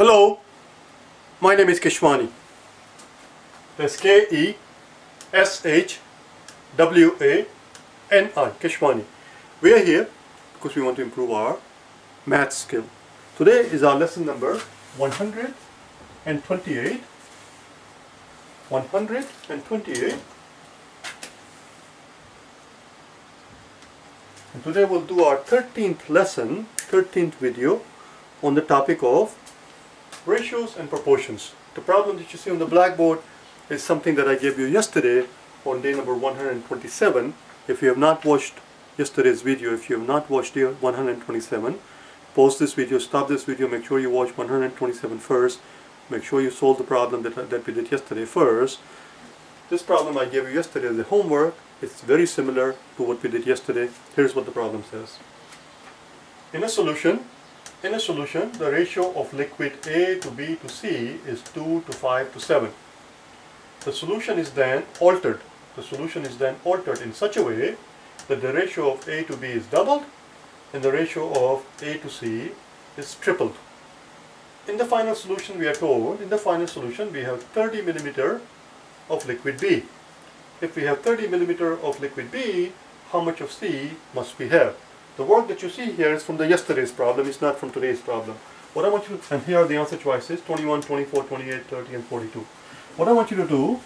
Hello, my name is Keshwani. That's K-E-S-H-W-A-N-I, Keshwani. We are here because we want to improve our math skill. Today is our lesson number 128. 128. And today we'll do our 13th lesson, 13th video on the topic of ratios and proportions. The problem that you see on the blackboard is something that I gave you yesterday on day number 127. If you have not watched yesterday's video, if you have not watched day 127, pause this video, stop this video, make sure you watch 127 first, make sure you solve the problem that, that we did yesterday first. This problem I gave you yesterday as a homework, it's very similar to what we did yesterday. Here's what the problem says. In a solution, in a solution, the ratio of liquid A to B to C is 2 to 5 to 7. The solution is then altered. The solution is then altered in such a way that the ratio of A to B is doubled and the ratio of A to C is tripled. In the final solution we are told, in the final solution we have 30 millimeter of liquid B. If we have 30 millimeter of liquid B, how much of C must we have? The work that you see here is from the yesterday's problem, it's not from today's problem. What I want you to, and here are the answer choices, 21, 24, 28, 30 and 42. What I want you to do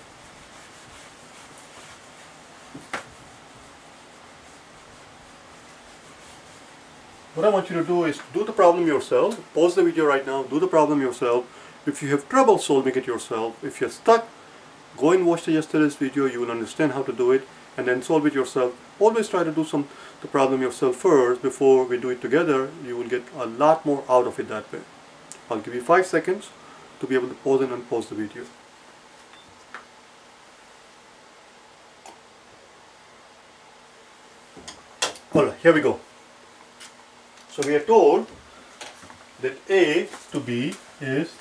What I want you to do is do the problem yourself, pause the video right now, do the problem yourself. If you have trouble solving it yourself, if you're stuck, go and watch the yesterday's video, you will understand how to do it and then solve it yourself. Always try to do some the problem yourself first before we do it together. You will get a lot more out of it that way. I'll give you five seconds to be able to pause and unpause the video. Alright, here we go. So we are told that A to B is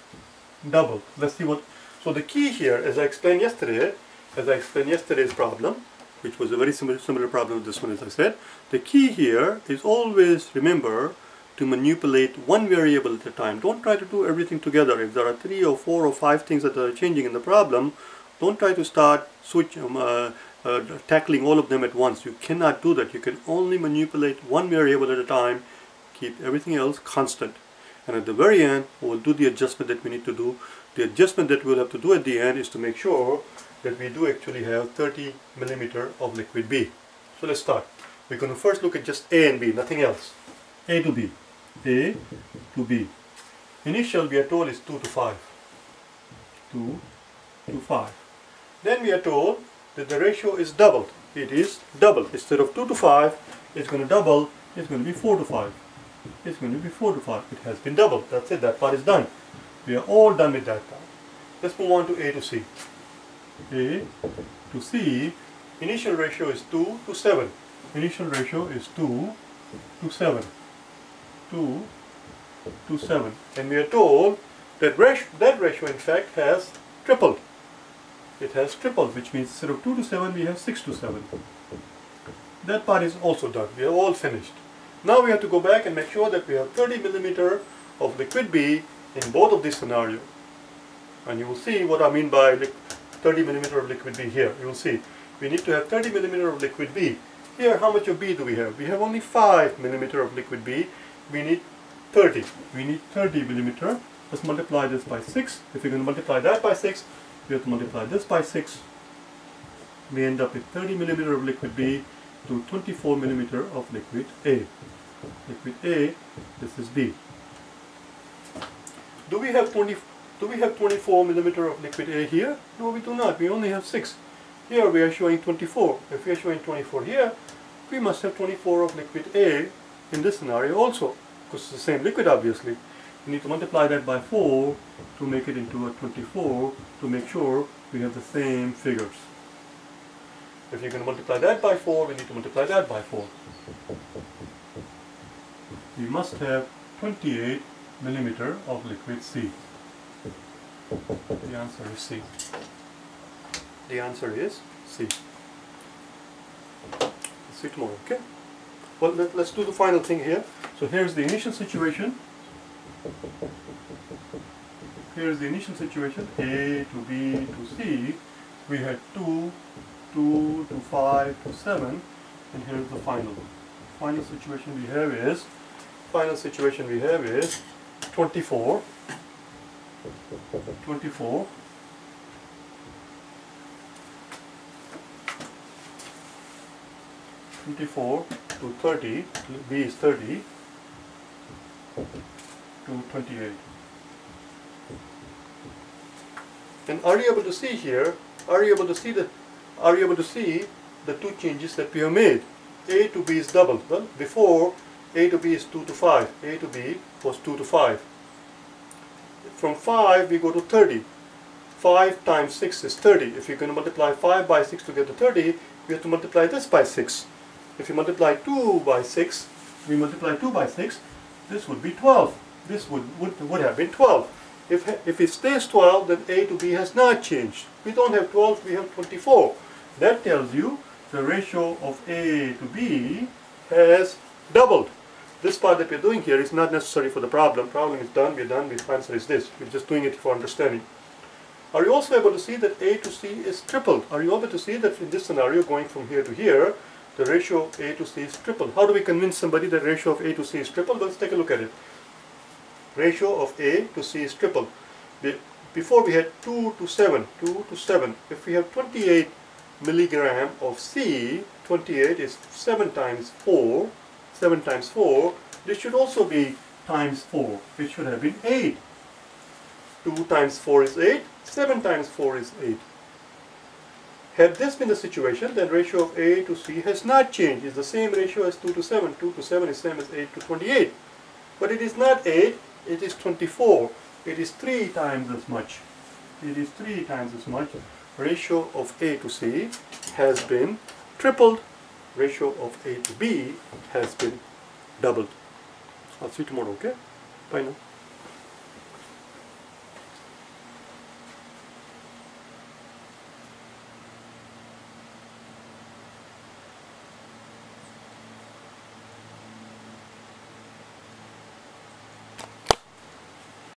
double. Let's see what. So the key here, as I explained yesterday, as I explained yesterday's problem, which was a very similar, similar problem to this one, as I said, the key here is always remember to manipulate one variable at a time. Don't try to do everything together. If there are three or four or five things that are changing in the problem, don't try to start switch um, uh, uh, tackling all of them at once. You cannot do that. You can only manipulate one variable at a time, keep everything else constant. And at the very end, we'll do the adjustment that we need to do. The adjustment that we'll have to do at the end is to make sure that we do actually have 30 millimeter of liquid B. So let's start. We're going to first look at just A and B, nothing else. A to B. A to B. Initial we are told is 2 to 5. 2 to 5. Then we are told that the ratio is doubled. It is double Instead of 2 to 5, it's going to double. It's going to be 4 to 5. It's going to be 4 to 5. It has been doubled. That's it. That part is done. We are all done with that part. Let's move on to A to C. A to C, initial ratio is 2 to 7. Initial ratio is 2 to 7. 2 to 7. And we are told that ratio, that ratio in fact has tripled. It has tripled, which means instead of 2 to 7, we have 6 to 7. That part is also done. We are all finished. Now we have to go back and make sure that we have 30 millimeter of liquid B in both of these scenarios. And you will see what I mean by 30 millimeter of liquid B here. You will see. We need to have 30 millimeter of liquid B. Here, how much of B do we have? We have only 5 millimeter of liquid B. We need 30. We need 30 millimeter. Let's multiply this by 6. If we're going to multiply that by 6, we have to multiply this by 6. We end up with 30 millimeter of liquid B to 24 millimeter of liquid A. Liquid A, this is B. Do we have 20, do we have 24 millimeter of liquid A here? No, we do not. We only have 6. Here we are showing 24. If we are showing 24 here, we must have 24 of liquid A in this scenario also, because it's the same liquid obviously. We need to multiply that by 4 to make it into a 24 to make sure we have the same figures. If you're going to multiply that by 4, we need to multiply that by 4. We must have 28 millimeter of liquid C. The answer is C. The answer is C. See you tomorrow, okay? Well, let, us do the final thing here. So here's the initial situation. here's the initial situation A to B to C. We had 2, 2 to 5 to 7 and here's the final. Final situation we have is final situation we have is 24 24 24 to 30 B is 30 to 28 and are you able to see here are you able to see the are you able to see the two changes that we have made A to B is doubled well before A to B is 2 to 5 A to B was 2 to 5 from 5 we go to 30 5 times 6 is 30 if you're going to multiply 5 by 6 to get to 30 we have to multiply this by 6 if you multiply 2 by 6, we multiply 2 by 6, this would be 12. This would, would, would have been 12. If, if it stays 12, then A to B has not changed. We don't have 12, we have 24. That tells you the ratio of A to B has doubled. This part that we're doing here is not necessary for the problem. Problem is done, we're done, the answer is this. We're just doing it for understanding. Are you also able to see that A to C is tripled? Are you able to see that in this scenario, going from here to here, the ratio of A to C is triple. How do we convince somebody that ratio of A to C is triple? Let's take a look at it. Ratio of A to C is triple. Before we had 2 to 7, 2 to 7. If we have 28 milligram of C, 28 is 7 times 4, 7 times 4, this should also be times 4. It should have been 8. 2 times 4 is 8, 7 times 4 is 8. Had this been the situation, then ratio of A to C has not changed. It's the same ratio as 2 to 7. 2 to 7 is same as 8 to 28. But it is not 8, it is 24. It is 3 times as much. It is 3 times as much. Ratio of A to C has been tripled. Ratio of A to B has been doubled. I'll see you tomorrow, okay? Bye now.